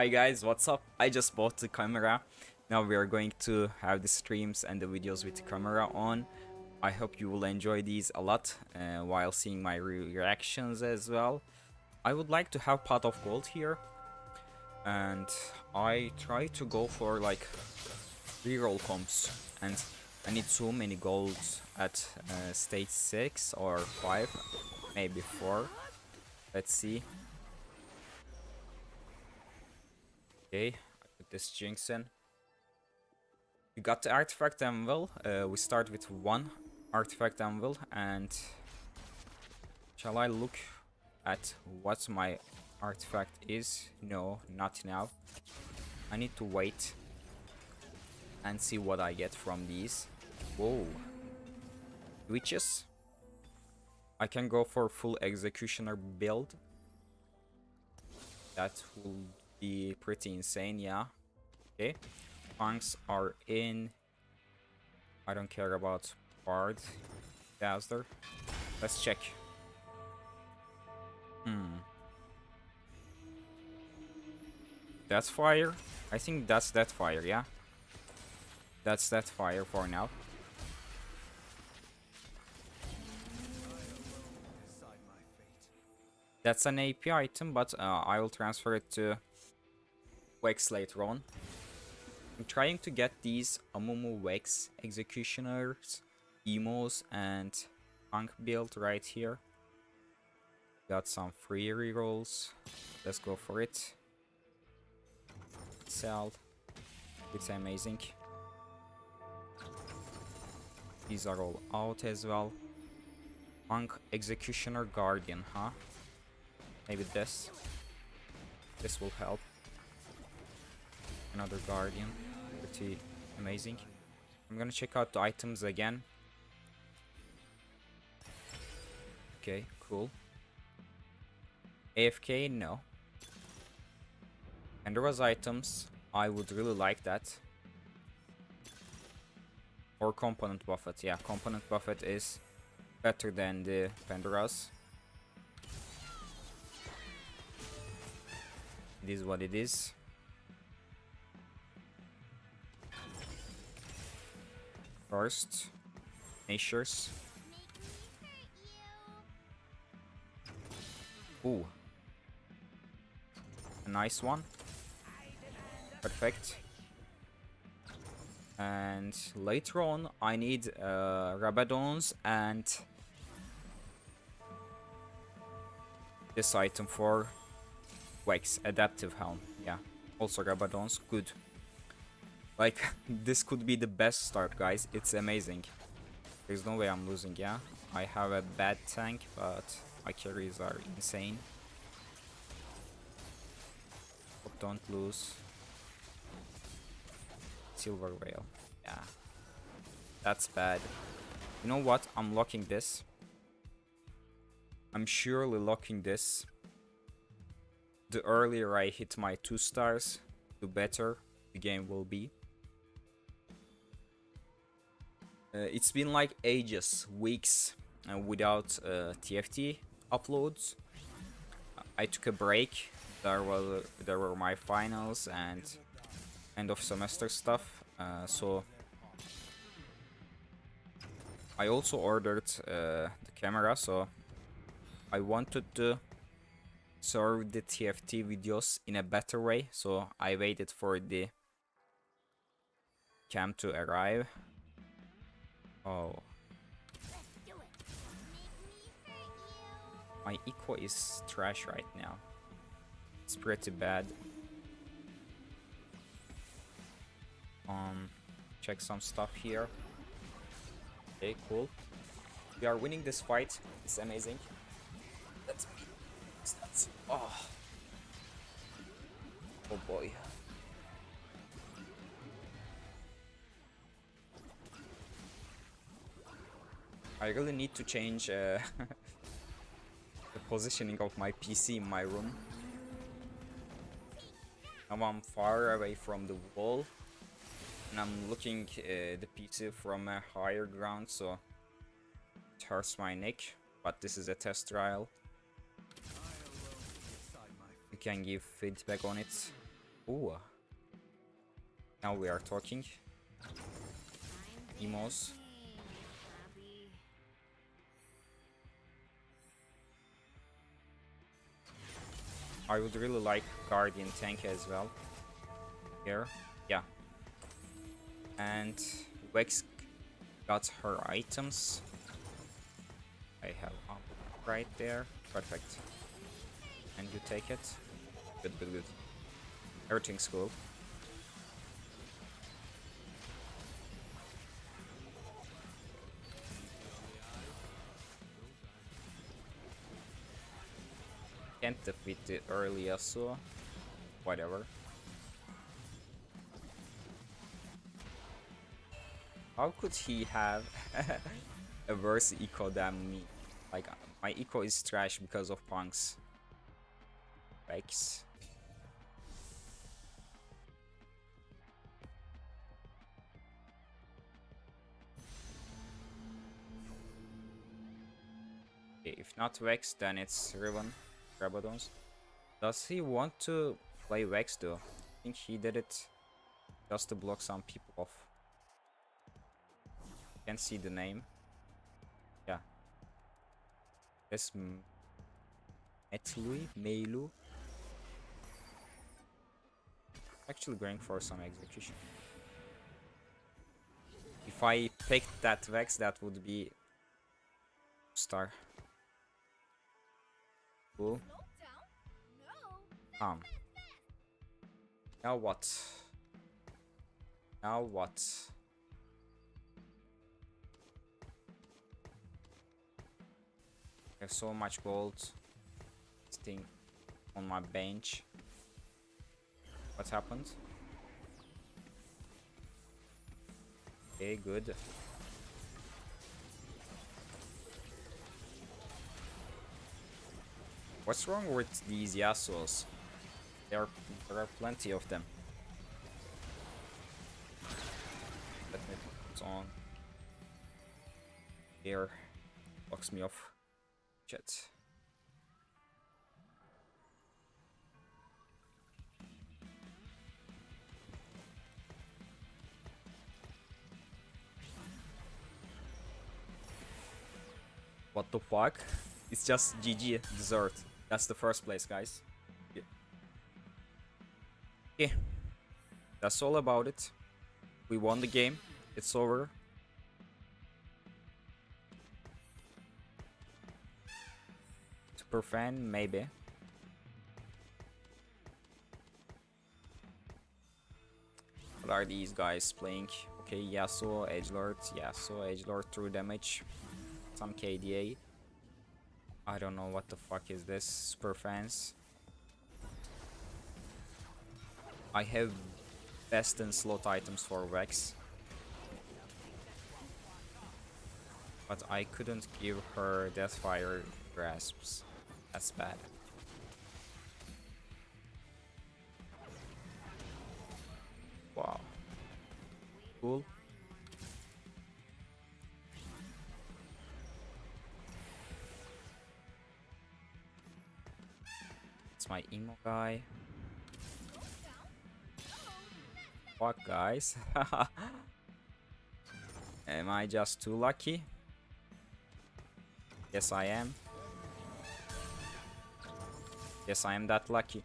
Hi guys, what's up? I just bought the camera. Now we are going to have the streams and the videos with the camera on. I hope you will enjoy these a lot uh, while seeing my re reactions as well. I would like to have pot of gold here. And I try to go for like reroll comps. And I need so many golds at uh, stage 6 or 5, maybe 4. Let's see. Okay, I put this Jinx in. We got the artifact anvil. Uh, we start with one artifact anvil and shall I look at what my artifact is? No, not now. I need to wait and see what I get from these. Whoa. Witches. I can go for full executioner build. That will be pretty insane, yeah. Okay. Punks are in. I don't care about Bard. Dazzler. Let's check. Hmm. That's fire? I think that's that fire, yeah? That's that fire for now. That's an AP item, but uh, I will transfer it to Vex later on. I'm trying to get these Amumu Vex Executioners, Emos, and Punk build right here. Got some free rerolls. Let's go for it. Sell. It's amazing. These are all out as well. Punk Executioner Guardian, huh? Maybe this. This will help. Another Guardian. Pretty amazing. I'm gonna check out the items again. Okay, cool. AFK, no. And there was items. I would really like that. Or component buffet. Yeah, component buffet is better than the Pandora's. It is what it is. First, Nature's. Ooh. A nice one. Perfect. And later on, I need uh, Rabadons and this item for Vex, Adaptive Helm. Yeah, also Rabadons, good. Like, this could be the best start, guys. It's amazing. There's no way I'm losing, yeah? I have a bad tank, but my carries are insane. Hope don't lose. Silver Whale. Yeah. That's bad. You know what? I'm locking this. I'm surely locking this. The earlier I hit my 2 stars, the better the game will be. It's been like ages, weeks uh, without uh, TFT uploads. I took a break. There were there were my finals and end of semester stuff. Uh, so I also ordered uh, the camera. So I wanted to serve the TFT videos in a better way. So I waited for the cam to arrive Oh. My eco is trash right now. It's pretty bad. Um, check some stuff here. Okay, cool. We are winning this fight. It's amazing. That's me. That's oh. Oh boy. I really need to change uh, the positioning of my PC in my room. Now I'm far away from the wall and I'm looking uh, the PC from a higher ground so it hurts my neck but this is a test trial you can give feedback on it Ooh. Now we are talking. Emos. I would really like Guardian tank as well. Here, yeah. And Vex got her items. I have um, right there. Perfect. And you take it. Good, good, good. Everything's cool. Can't defeat the early Yasuo. Whatever. How could he have a worse eco than me? Like, my eco is trash because of punks. Okay, if not Vex, then it's Riven. Rabadons. Does he want to play Vex though? I think he did it just to block some people off. Can't see the name. Yeah. This Metlui? Meilu? Actually going for some execution. If I picked that Vex, that would be star. Cool. Now what? Now what? I have so much gold sitting on my bench. What happened? Okay, good. What's wrong with these Yasuos? There are, there are plenty of them. Let me put on. Here. Locks me off. Shit. What the fuck? It's just GG dessert. That's the first place, guys. Yeah. Okay. That's all about it. We won the game. It's over. Super fan, maybe. What are these guys playing? Okay, Yasuo, Edgelord, Yasuo, Edgelord, true damage. Some KDA. I don't know what the fuck is this, super fans. I have best and slot items for Vex. But I couldn't give her Deathfire grasps. That's bad. Wow. Cool. My emo guy. Fuck, guys. am I just too lucky? Yes, I am. Yes, I am that lucky.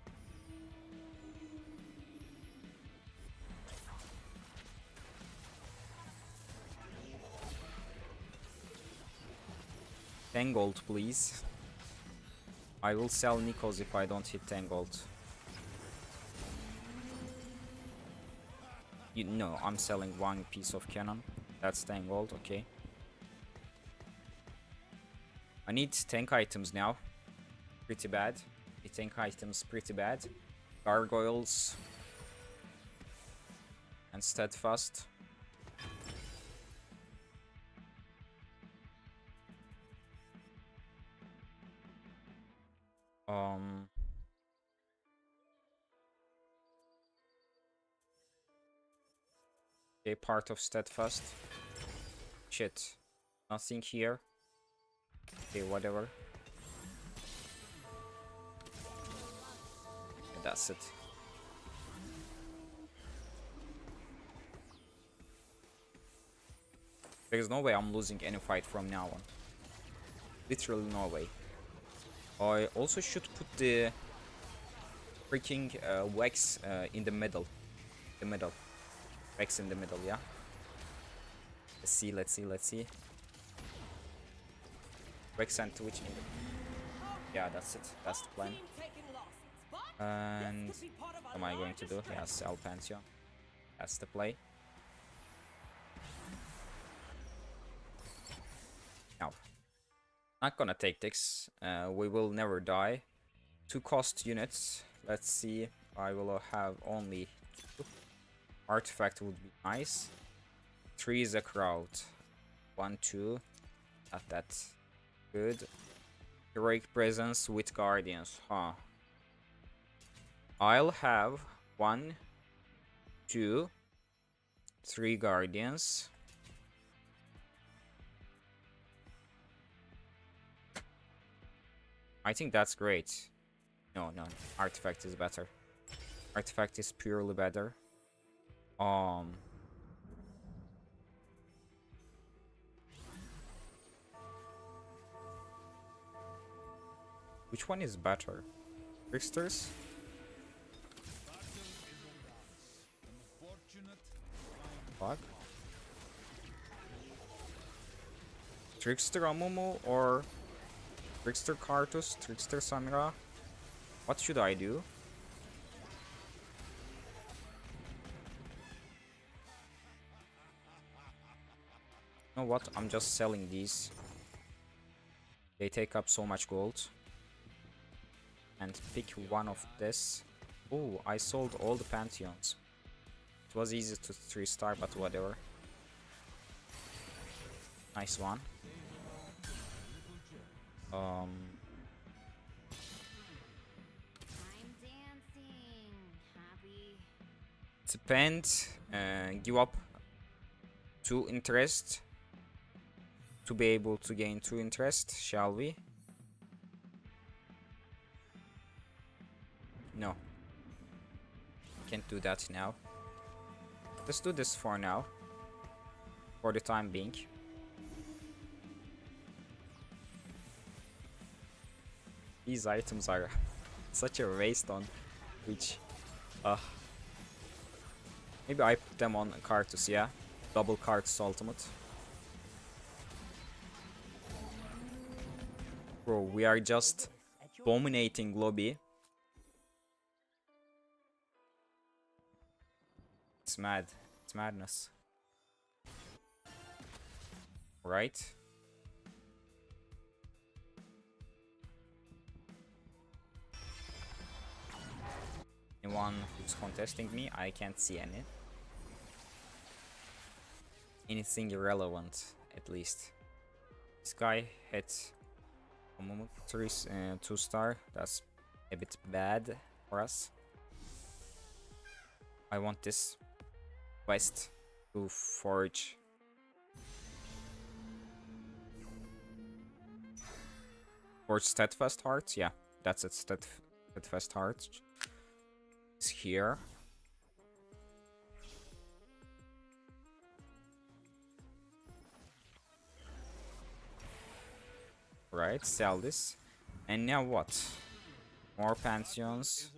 Ten gold, please. I will sell Nikos if I don't hit 10 gold. You know, I'm selling one piece of cannon. That's 10 gold, okay. I need tank items now. Pretty bad. The tank items pretty bad. Gargoyles. And steadfast. Um, part of steadfast. Shit. Nothing here. Okay, whatever. That's it. There's no way I'm losing any fight from now on. Literally no way. I also should put the freaking uh, Vex uh, in the middle. The middle. Vex in the middle, yeah? Let's see, let's see, let's see. Vex and Twitch in the... Yeah, that's it. That's the plan. And... Am I going to do? Yes, Pantheon. That's the play. Not gonna take this. Uh, we will never die. Two cost units. Let's see. I will have only two. Artifact would be nice. Three is a crowd. One, two. Not that good. Heroic presence with guardians, huh? I'll have one, two, three guardians. I think that's great. No, no, artifact is better. Artifact is purely better. Um. Which one is better? Tricksters? Fuck. Trickster Amumu or Trickster Karthus, Trickster Samira? What should I do? You know what? I'm just selling these. They take up so much gold. And pick one of this. Oh, I sold all the Pantheons. It was easy to 3 star, but whatever. Nice one. Um, Depend. Uh, give up two interest to be able to gain two interest, shall we? No. Can't do that now. Let's do this for now. For the time being. These items are such a waste on which uh maybe I put them on Karthus, yeah? Double Karthus ultimate. Bro, we are just dominating lobby. It's mad. It's madness. Right? Anyone who's contesting me, I can't see any. Anything irrelevant, at least. This guy hit three, uh, two star. That's a bit bad for us. I want this quest to forge. Forge steadfast hearts. Yeah, that's it. Steadfast hearts here. Right, sell this. And now what? More pantheons.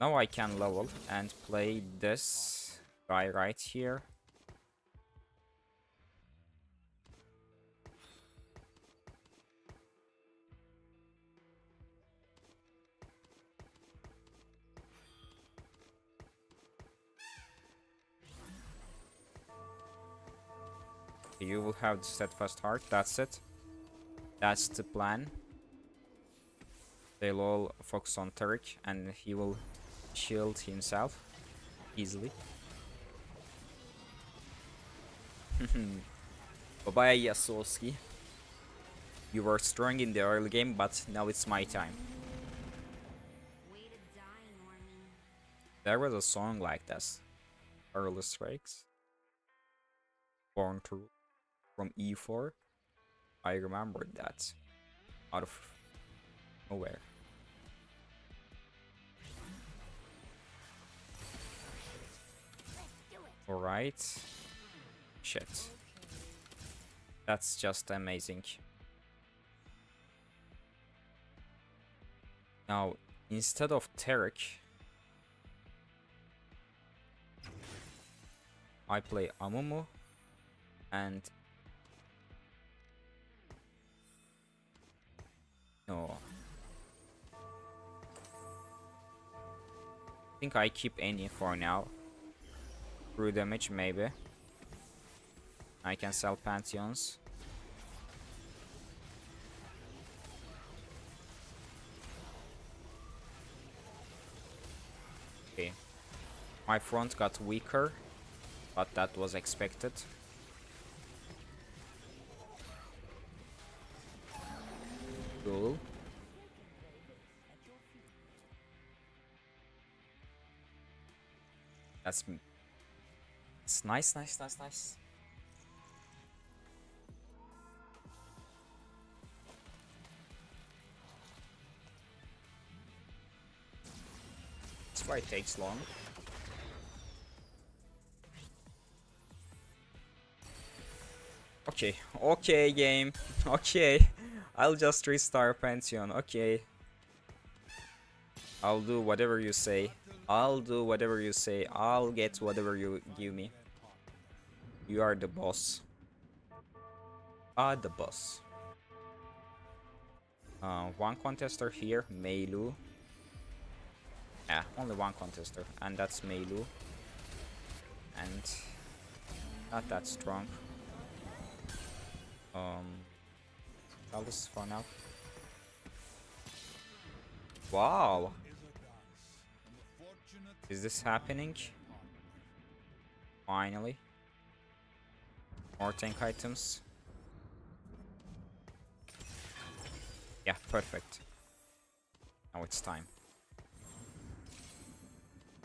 Now I can level and play this guy right here. You will have the steadfast heart, that's it. That's the plan. They'll all focus on Taric and he will shield himself easily. Bye-bye Yasowski. You were strong in the early game, but now it's my time. There was a song like this. Early Strikes. Born to from E4. I remembered that out of nowhere. Alright. Shit. That's just amazing. Now, instead of Taric, I play Amumu and no. I think I keep any for now. Through damage maybe. I can sell Pantheons. Okay. My front got weaker, but that was expected. Cool. That's it's nice, nice, nice, nice. That's why it takes long. Okay, okay game, okay. I'll just restart Pantheon, okay. I'll do whatever you say. I'll do whatever you say. I'll get whatever you give me. You are the boss. Ah, the boss. Uh, one contester here, Meilu. Yeah, only one contester, and that's Meilu. And not that strong. Um, I'll just for now. Wow. Is this happening? Finally. More tank items. Yeah, perfect. Now it's time.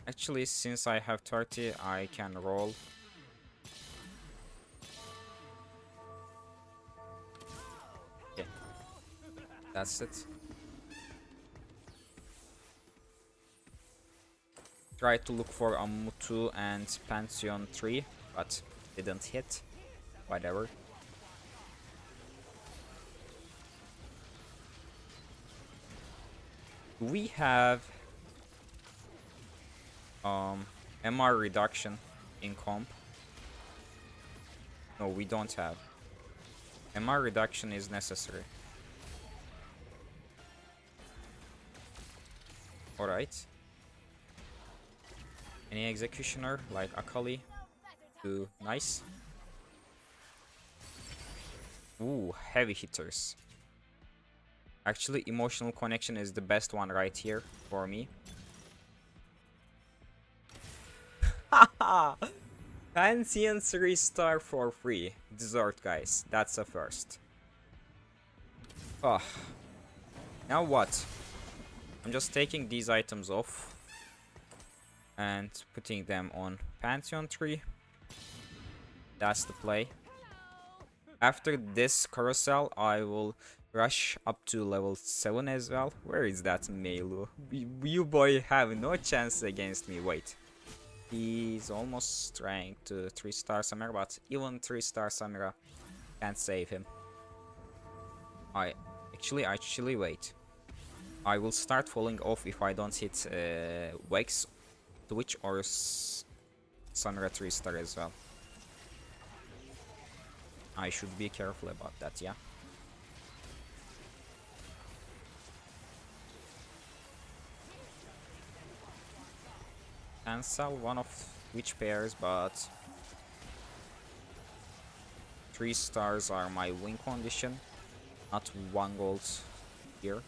Actually, since I have 30, I can roll. That's it. Tried to look for Amumu and Pantheon 3, but didn't hit. Whatever. We have um, MR reduction in comp. No, we don't have. MR reduction is necessary. Alright. Any executioner like Akali? Do nice. Ooh, heavy hitters. Actually, emotional connection is the best one right here for me. Pantheon 3 star for free. Dessert, guys. That's a first. Oh. Now what? I'm just taking these items off and putting them on Pantheon 3. That's the play. After this carousel, I will rush up to level 7 as well. Where is that Meilu? You boy have no chance against me. Wait. He's almost trying to 3 star Samira, but even 3 star Samira can't save him. I actually, actually wait. I will start falling off if I don't hit uh, Vex, Twitch or Samira 3 star as well. I should be careful about that, yeah. Cancel one of which pairs, but three stars are my win condition, not one gold here.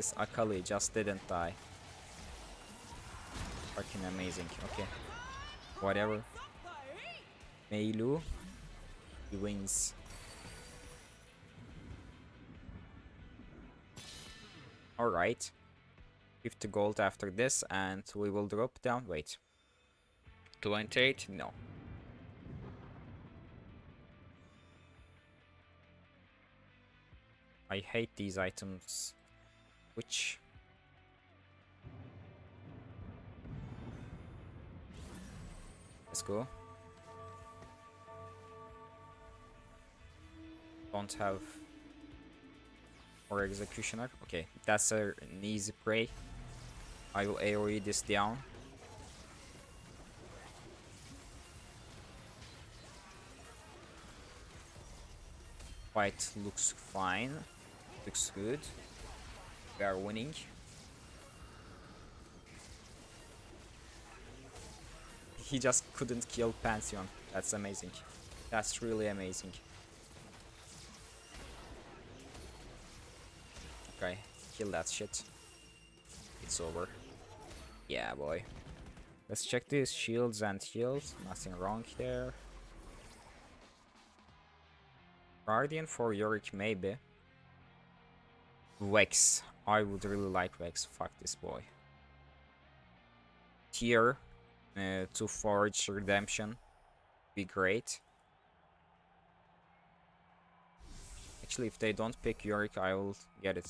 This Akali just didn't die. Fucking amazing, okay. Whatever. Meilu, he wins. Alright. 50 gold after this and we will drop down. Wait. 28? No. I hate these items. Which... Let's go. Don't have more executioner. Okay, that's a, an easy prey. I will AoE this down. White looks fine. Looks good. We are winning. He just couldn't kill Pantheon. That's amazing. That's really amazing. Okay, kill that shit. It's over. Yeah, boy. Let's check these shields and heals. Nothing wrong there. Guardian for Yorick, maybe. Vex. I would really like Vex. Fuck this boy. Tier uh, to Forge Redemption. Be great. Actually, if they don't pick Yorick, I will get it.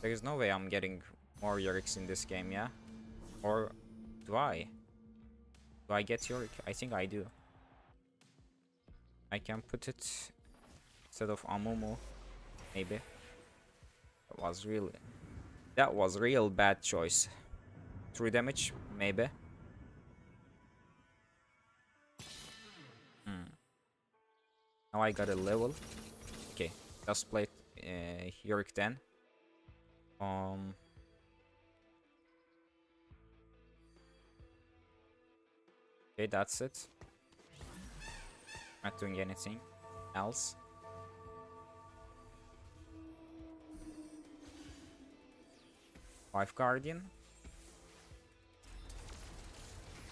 There's no way I'm getting more Yoricks in this game, yeah? Or do I? Do I get Yorick? I think I do. I can put it instead of Amumu, maybe. Was really... That was real bad choice. 3 damage, maybe. Hmm. Now I got a level. Okay, let's play uh, Yorick then. Um... Okay, that's it. Not doing anything else. Five Guardian.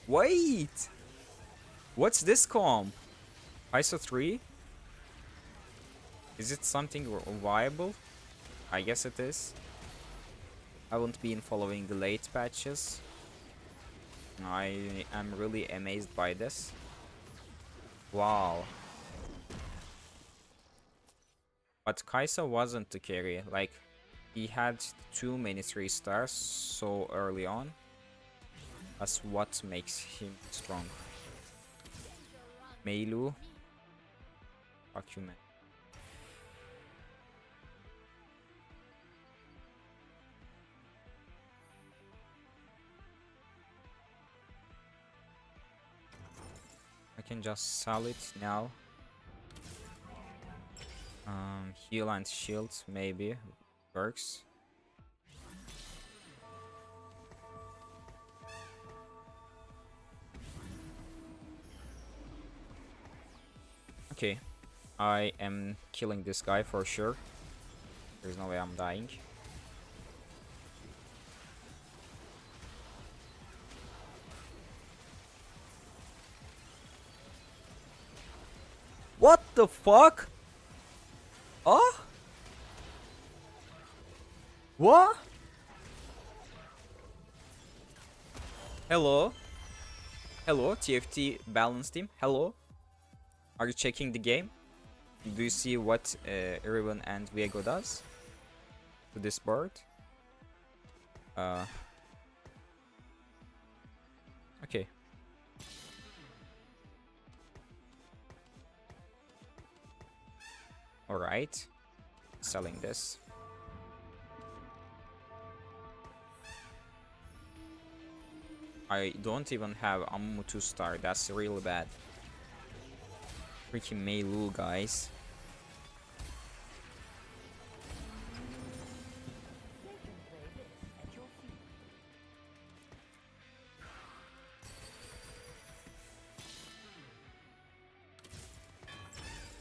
Wait! What's this comp? ISO 3? Is it something viable? I guess it is. I won't be in following the late patches. I am really amazed by this. Wow. But Kai'Sa wasn't the carry. Like, he had too many 3 stars so early on. That's what makes him strong. Mei Lu. Fuck you, man. I can just sell it now. Um, heal and shield maybe works. Okay, I am killing this guy for sure. There's no way I'm dying. What the fuck? Oh? What? Hello? Hello, TFT balance team. Hello? Are you checking the game? Do you see what uh, Riven and Viego does to this board? Uh, okay. Alright. Selling this. I don't even have Amumu 2 star. That's really bad. Freaking Mei Lu, guys.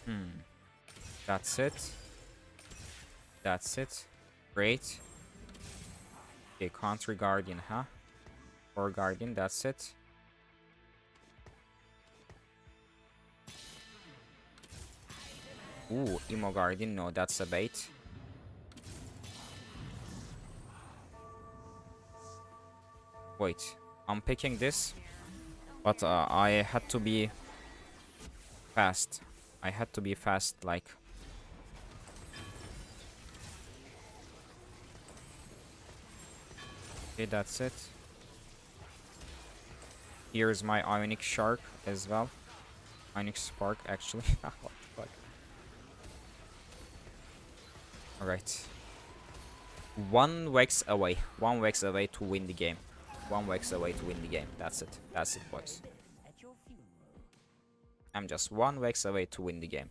Hmm. That's it. That's it. Great. Okay, country guardian, huh? Or guardian, that's it. Ooh, Emo Guardian. No, that's a bait. Wait, I'm picking this. But uh, I had to be fast. I had to be fast, like... Okay, that's it. Here's my Ionic Shark as well. Ionic Spark, actually. what the oh, fuck? Alright. One Vex away. One Vex away to win the game. One Vex away to win the game. That's it. That's it, boys. I'm just one Vex away to win the game.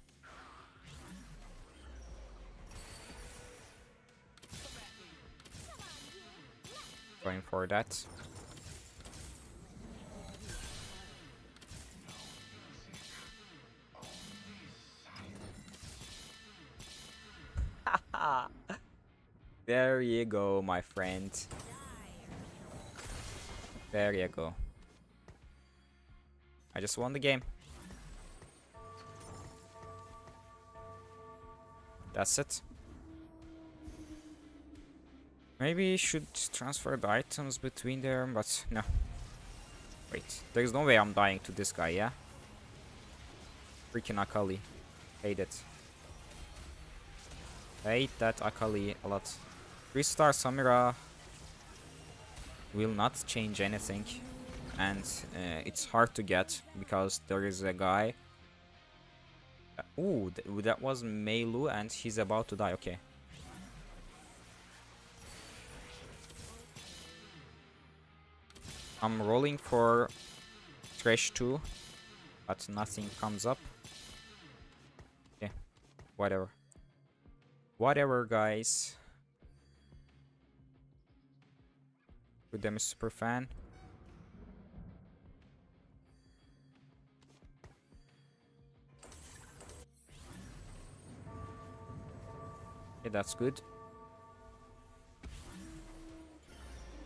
Going for that. There you go, my friend. There you go. I just won the game. That's it. Maybe should transfer the items between them, but no. Wait, there's no way I'm dying to this guy, yeah? Freaking Akali. Hate it. Hate that Akali a lot. 3 star Samira will not change anything. And uh, it's hard to get because there is a guy. Uh, ooh, th that was Mei Lu and he's about to die. Okay. I'm rolling for Thresh 2, but nothing comes up. Yeah, whatever. Whatever, guys. With them super fan. Okay, that's good.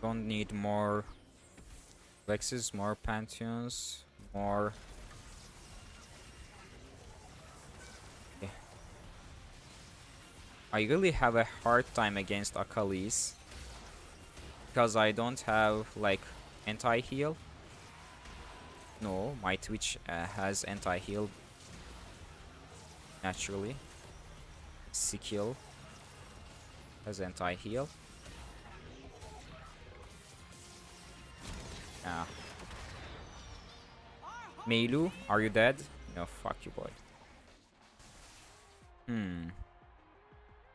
Don't need more Vexes, more Pantheons, more... I really have a hard time against Akalis. Because I don't have, like, anti-heal. No, my Twitch uh, has anti-heal. Naturally. Skill has anti-heal. Ah. Mei Lu, are you dead? No, fuck you, boy. Hmm.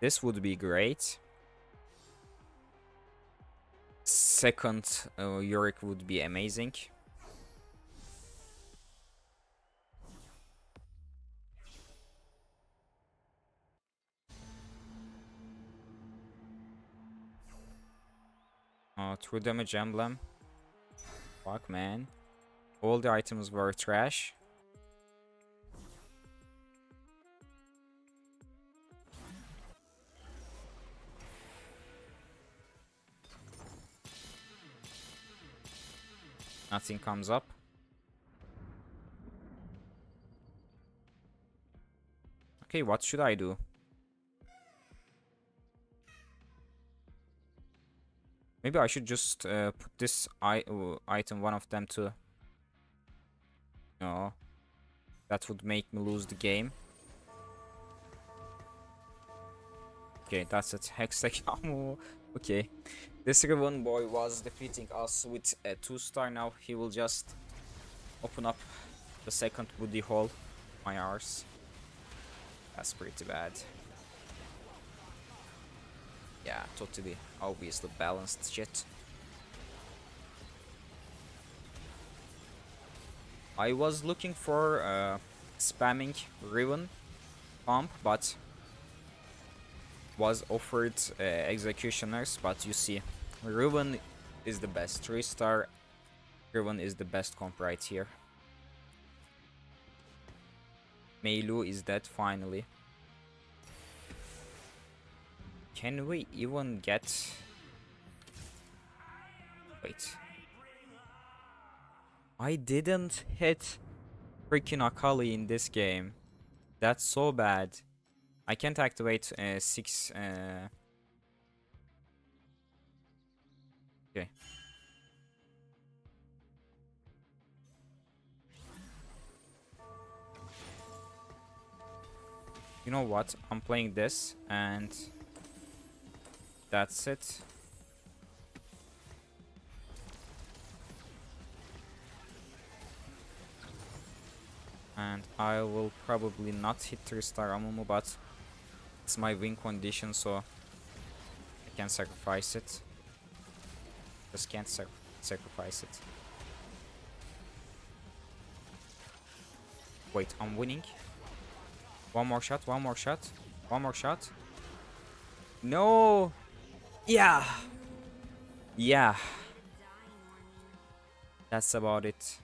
This would be great. Second uh, Yorick would be amazing. Uh, true damage emblem. Fuck, man. All the items were trash. Nothing comes up. Okay, what should I do? Maybe I should just uh, put this uh, item, one of them to... No. That would make me lose the game. Okay, that's it. Hextech ammo. okay. This Riven boy was defeating us with a 2 star now. He will just open up the second woody hole. My arse. That's pretty bad. Yeah, totally, obviously balanced shit. I was looking for uh, spamming Riven pump, but was offered uh, executioners, but you see, Riven is the best. 3 star Riven is the best comp right here. Mei Lu is dead finally. Can we even get... Wait. I didn't hit freaking Akali in this game. That's so bad. I can't activate uh, 6... Uh... Okay. You know what? I'm playing this and that's it. And I will probably not hit 3 star Amumu, but It's my win condition, so I can't sacrifice it. Just can't sac sacrifice it. Wait, I'm winning. One more shot, one more shot, one more shot. No! Yeah! Yeah. That's about it.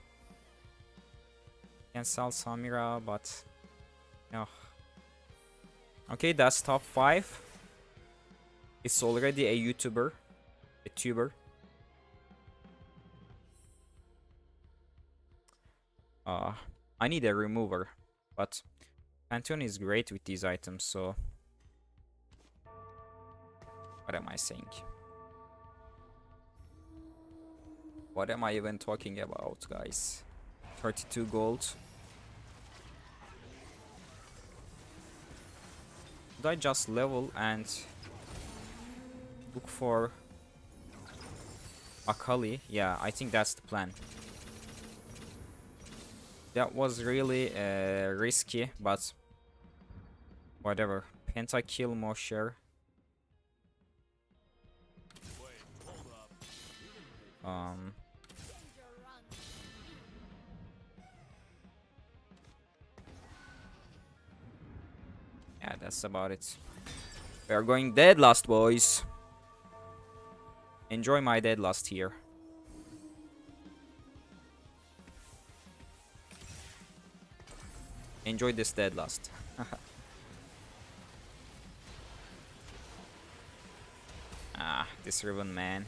Can sell Samira, but no. Okay, that's top five. It's already a YouTuber, a tuber. Uh, I need a remover, but Pantheon is great with these items, so... What am I saying? What am I even talking about, guys? 32 gold. Should I just level and look for Akali? Yeah, I think that's the plan. That was really uh, risky, but whatever. Pentakill Mosher. Um, yeah, that's about it. We are going dead last, boys. Enjoy my dead last here. Enjoy this dead last. ah, this ribbon man.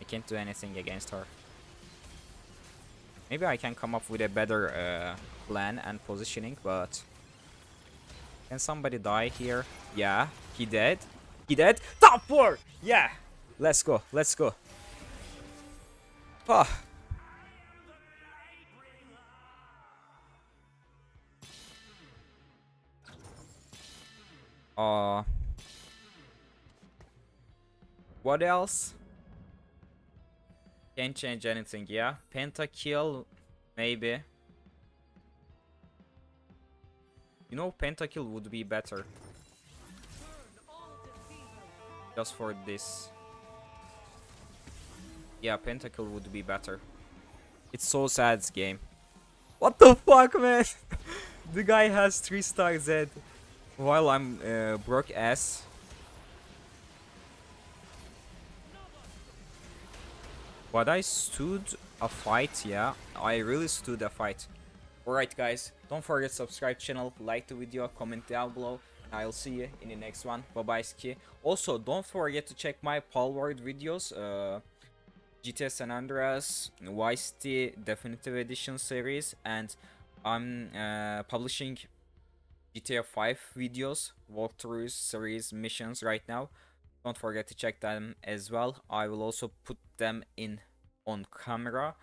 I can't do anything against her. Maybe I can come up with a better uh, plan and positioning, but... Can somebody die here? Yeah, he dead. He dead. Top 4! Yeah! Let's go, let's go. Ah. Uh, what else? Can't change anything, yeah? Pentakill, maybe. You know, Pentakill would be better. Just for this. Yeah, Pentakill would be better. It's so sad, this game. What the fuck, man? the guy has 3 star Z. While I'm uh, broke ass. But I stood a fight, yeah. I really stood a fight. Alright guys, don't forget to subscribe channel, like the video, comment down below. And I'll see you in the next one. Bye bye ski. Also, don't forget to check my Palworld videos. Uh, GTA San Andreas, YST Definitive Edition series. And I'm uh, publishing GTA 5 videos, walkthroughs, series, missions right now. Don't forget to check them as well. I will also put them in on camera.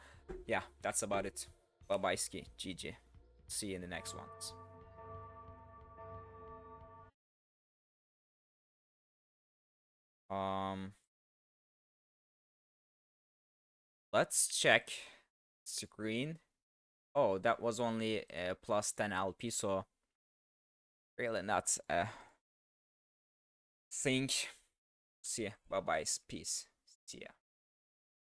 Yeah, that's about it. Bye bye ski. GG. See you in the next ones. Um Let's check screen. Oh, that was only uh, plus 10 LP, so really not a thing. See ya. Bye bye. Peace. See ya.